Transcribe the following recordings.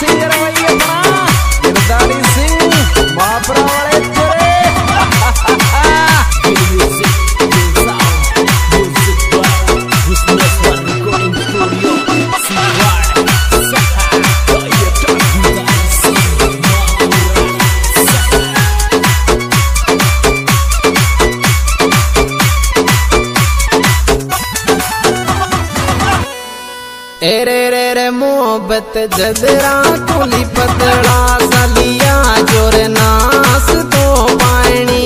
Así era. मोहब्बत जदरा कुली पतड़ा सलिया ज़ोर नास तो पानी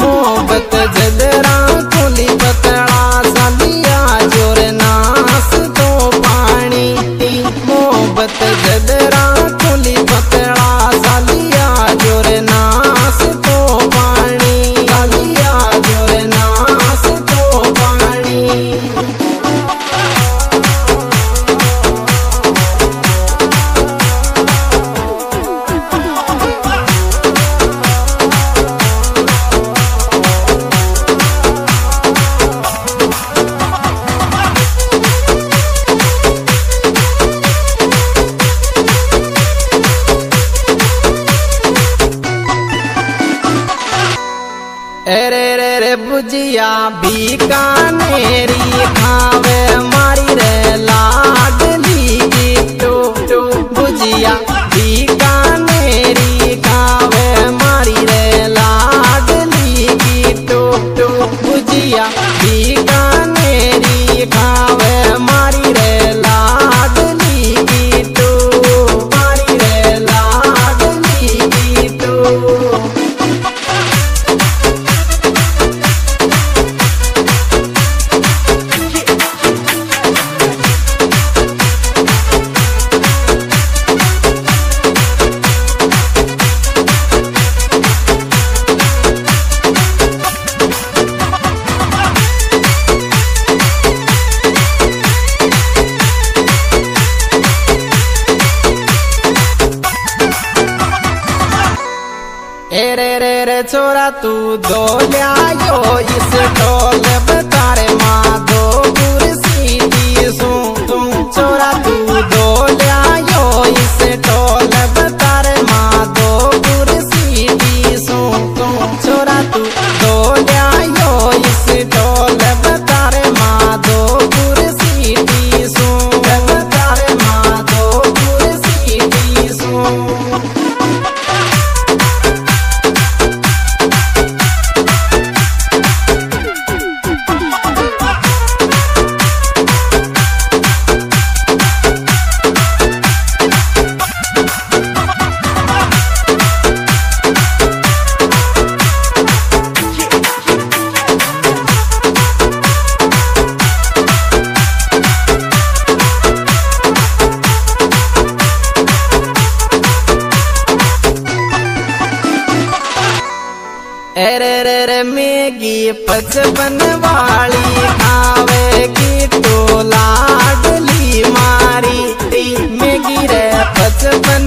मोहब्बत जदरा कुली पतड़ा कानेरी बीकानेरी खावे मारी रे लाडली की गुजिया। छोरा तू दो लियायो इस डोले बतारे माधो कुर्सी रे मेगी पचपन वाली खावेगी तो लाडली मारी मेगी रे पचपन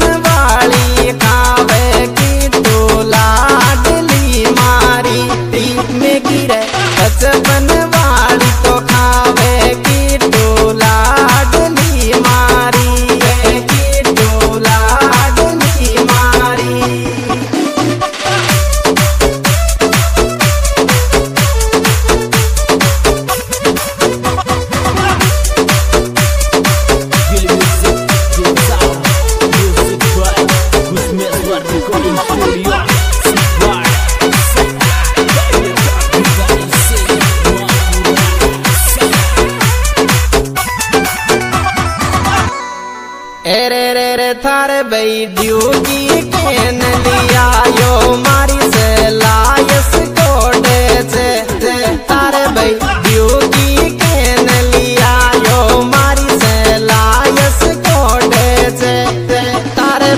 भाई केन लिया, यो मारी से लायस कोडे से। भाई ड्यूटी केन लिया, यो मारी से लायस कोडे से। से थारे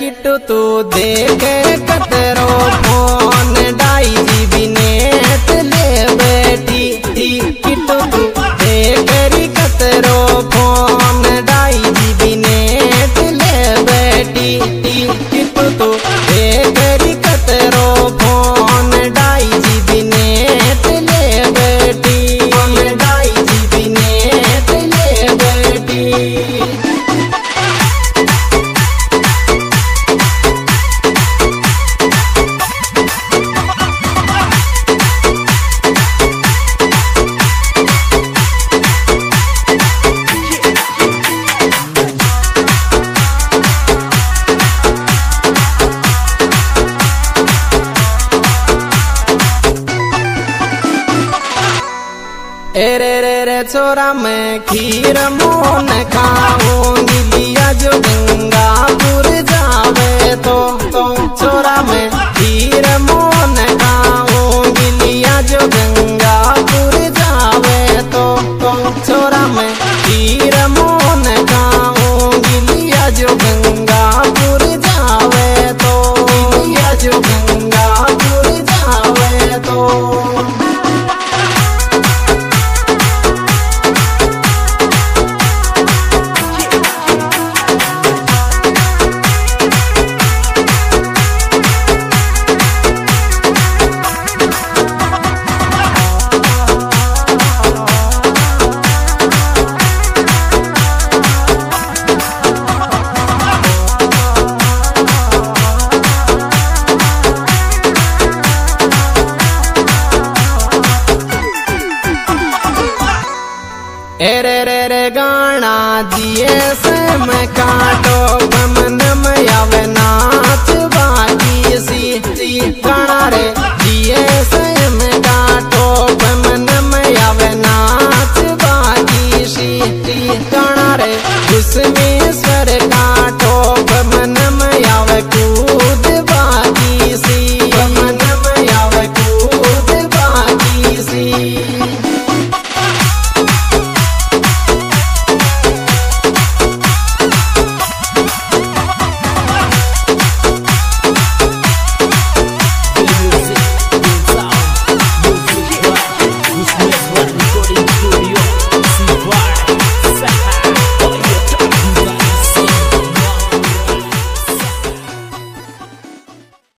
रे तो तू देखे कतरो फ़ोन डाई जी बिने ले बैठी किट तू देखे कतरो फ़ोन डाई जी बिने ले बैठी थी किट तू देखे कतरो छोरा मैं खीर मोन खाऊँगी लिया जो गंगापुर जावे तो तो एरे रे रे गाना दिए से मैं काटो पमन में आवे नाच बाकी सी। सी गाना रे।